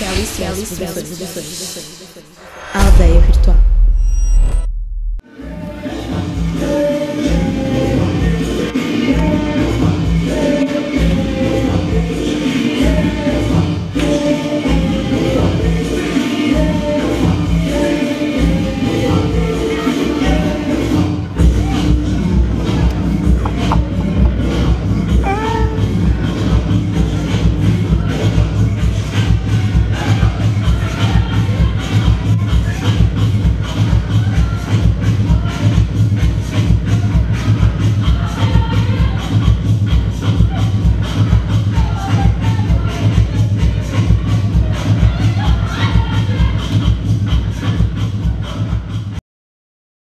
Kelly Cells Produções. Aldeia virtual.